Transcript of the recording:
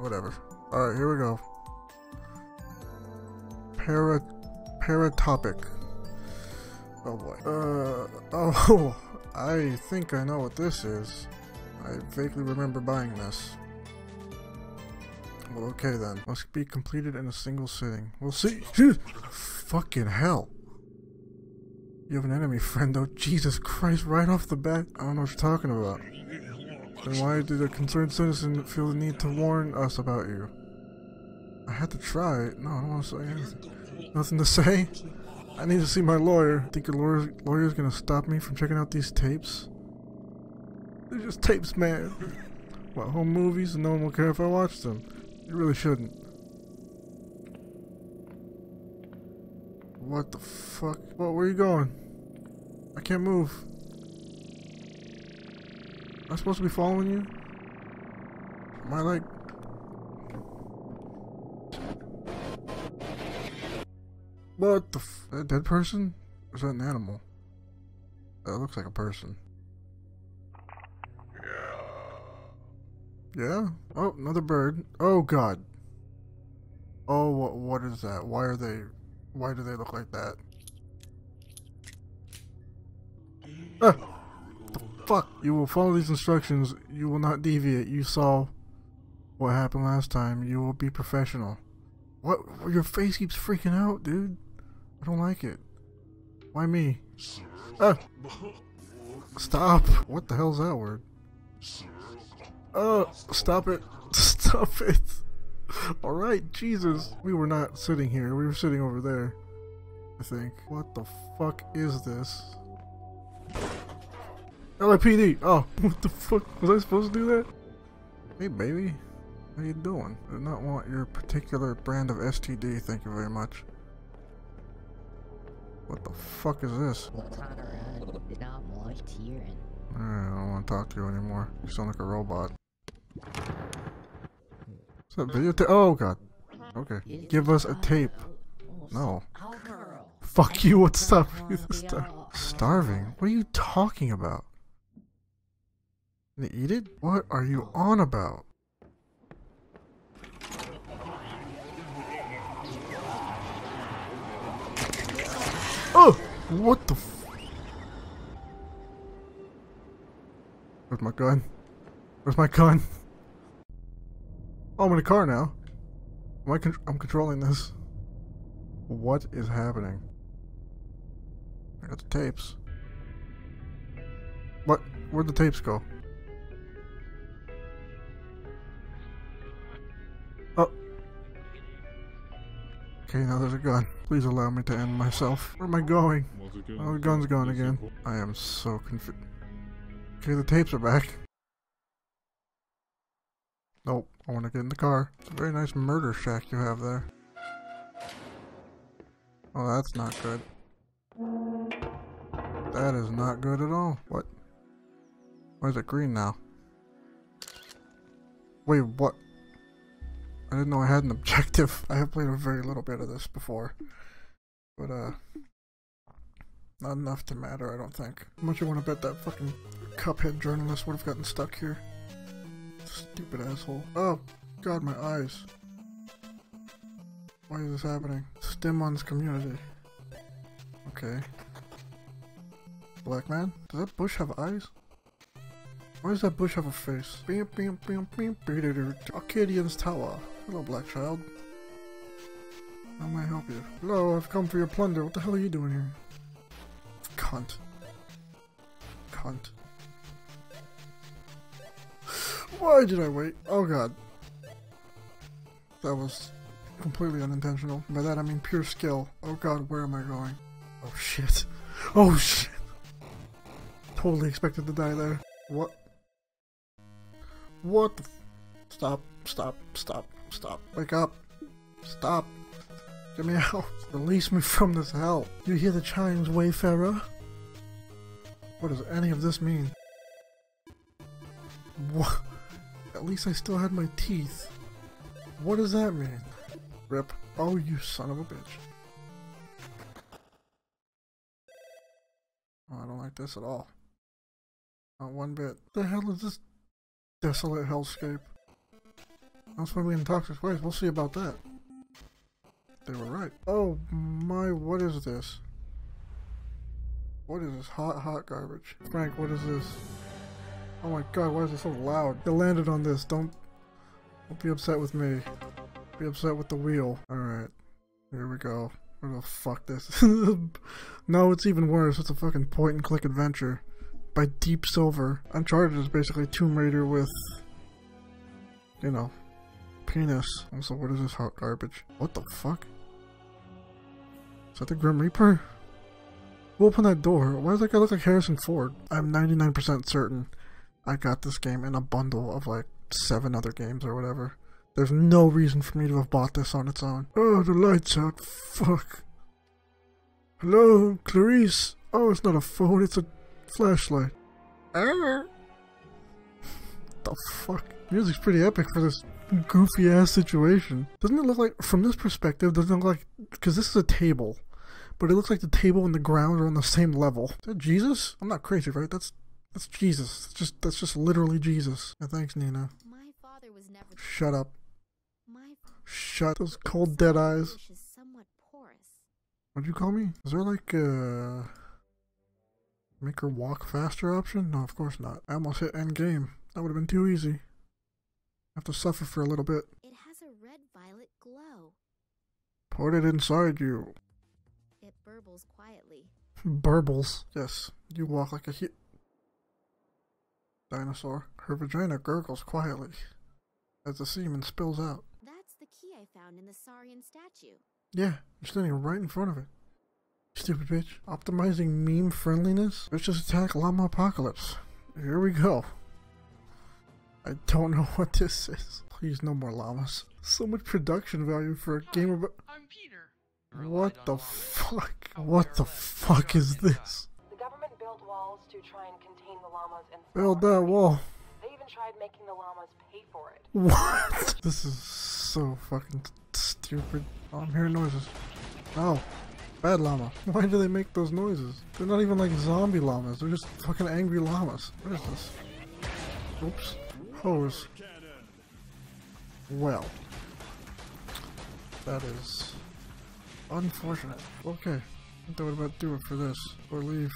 Whatever. Alright, here we go. Para... Paratopic. Oh boy. Uh... Oh... I think I know what this is. I vaguely remember buying this. Well, okay then. Must be completed in a single sitting. We'll see. Fucking hell. You have an enemy friend, though. Jesus Christ, right off the bat. I don't know what you're talking about. Then why did a concerned citizen feel the need to warn us about you? I had to try. No, I don't want to say anything. Nothing to say? I need to see my lawyer. Think your lawyer, lawyer's gonna stop me from checking out these tapes? They're just tapes, man. What, home movies no one will care if I watch them? You really shouldn't. What the fuck? What, where are you going? I can't move. Am I supposed to be following you? Am I like... What the a dead person? Is that an animal? That looks like a person. Yeah? Oh, another bird. Oh god. Oh, what, what is that? Why are they... Why do they look like that? Ah! Fuck? You will follow these instructions. You will not deviate. You saw what happened last time. You will be professional. What? Your face keeps freaking out, dude. I don't like it. Why me? Ah! Stop! What the hell's that word? Oh, stop it. Stop it. Alright, Jesus. We were not sitting here. We were sitting over there. I think. What the fuck is this? LAPD! Oh, what the fuck? Was I supposed to do that? Hey, baby. How you doing? I do not want your particular brand of STD, thank you very much. What the fuck is this? I don't want to talk to you anymore. You sound like a robot. Is that videotape? Oh god. Okay. Give us a tape. No. Fuck you, what's up you this time? Starving? What are you talking about? Gonna eat it? What are you on about? Oh! What the f- Where's my gun? Where's my gun? Oh, I'm in a car now. Am I con I'm controlling this. What is happening? I got the tapes. What? Where'd the tapes go? Okay, now there's a gun. Please allow me to end myself. Where am I going? Oh, the gun's gone again. I am so confused. Okay, the tapes are back. Nope, I want to get in the car. It's a very nice murder shack you have there. Oh, that's not good. That is not good at all. What? Why is it green now? Wait, what? I didn't know I had an objective. I have played a very little bit of this before. But, uh... Not enough to matter, I don't think. How much you want to bet that fucking Cuphead journalist would have gotten stuck here? Stupid asshole. Oh, God, my eyes. Why is this happening? Stimmon's community. Okay. Black man? Does that bush have eyes? Why does that bush have a face? Arcadian's Tower. Hello, black child. How may I help you? Hello, I've come for your plunder. What the hell are you doing here? Cunt. Cunt. Why did I wait? Oh god. That was completely unintentional. By that I mean pure skill. Oh god, where am I going? Oh shit. Oh shit. Totally expected to die there. What? What Stop, stop, stop, stop. Wake up. Stop. Get me out. Release me from this hell. You hear the chimes, Wayfarer? What does any of this mean? What? At least I still had my teeth. What does that mean? Rip. Oh, you son of a bitch. Oh, I don't like this at all. Not one bit. The hell is this desolate hellscape? That's why we in toxic waste. We'll see about that. They were right. Oh my, what is this? What is this hot, hot garbage? Frank, what is this? Oh my god, why is it so loud? You landed on this. Don't, don't be upset with me. Be upset with the wheel. Alright. Here we go. Where the fuck this? no, it's even worse. It's a fucking point and click adventure by Deep Silver. Uncharted is basically Tomb Raider with, you know, penis. Also, what is this hot garbage? What the fuck? Is that the Grim Reaper? Who opened that door? Why does that guy look like Harrison Ford? I'm 99% certain I got this game in a bundle of like seven other games or whatever. There's no reason for me to have bought this on its own. Oh, the light's out. Fuck. Hello, Clarice. Oh, it's not a phone, it's a flashlight. The fuck? Music's pretty epic for this goofy ass situation. Doesn't it look like, from this perspective, doesn't it look like, because this is a table, but it looks like the table and the ground are on the same level. Is that Jesus? I'm not crazy, right? That's that's Jesus. That's just that's just literally Jesus. Yeah, thanks, Nina. My father was never. Shut up. My Shut those cold dead eyes. English is somewhat porous. What'd you call me? Is there like a make her walk faster option? No, of course not. I almost hit end game. That would have been too easy. Have to suffer for a little bit. It has a red violet glow. Put it inside you. It burbles quietly. Burbles. Yes, you walk like a he- dinosaur. Her vagina gurgles quietly as the semen spills out. That's the key I found in the Saurian statue. Yeah, you're standing right in front of it. Stupid bitch. Optimizing meme friendliness? Let's just attack Llama Apocalypse. Here we go. I don't know what this is. Please, no more llamas. So much production value for a game about. I'm Peter. What the fuck? What the fuck is this? The government built walls to try and contain the llamas and Build that wall. They even tried making the llamas pay for it. What? This is so fucking stupid. Oh, I'm hearing noises. Oh, bad llama. Why do they make those noises? They're not even like zombie llamas. They're just fucking angry llamas. What is this? Oops. Hose. Well. That is unfortunate. Okay. I think that would about do it for this. Or leave.